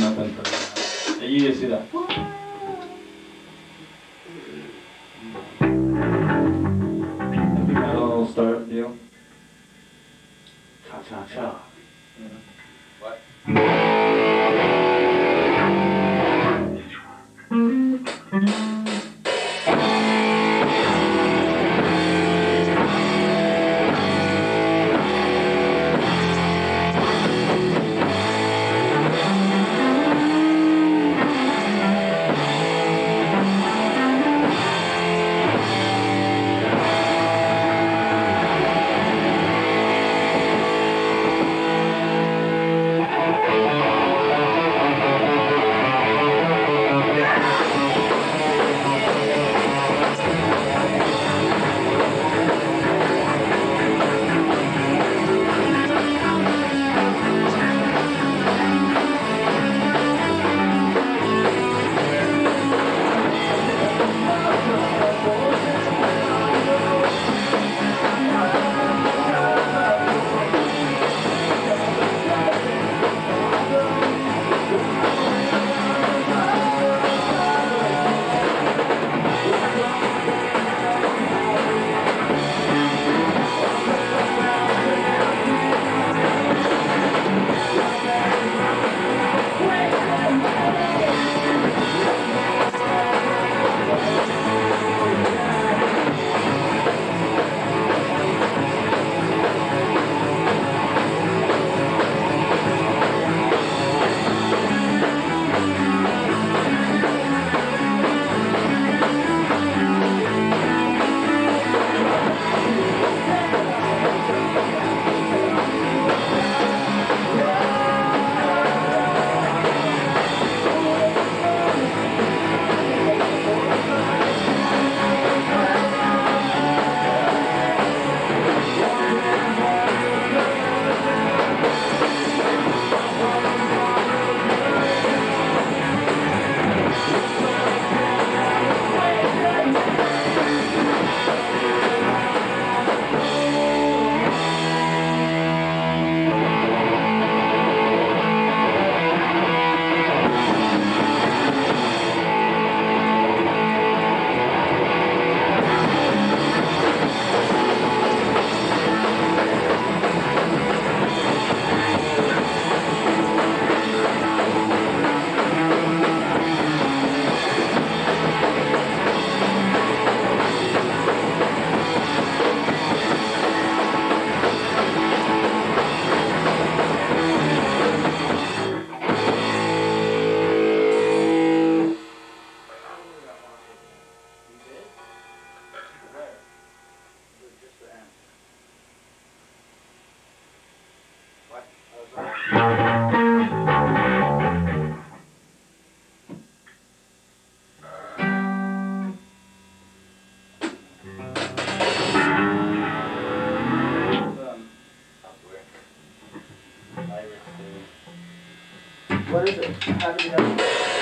na tanzania I think that'll start. What is it? How do we know?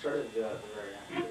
Started at the very end.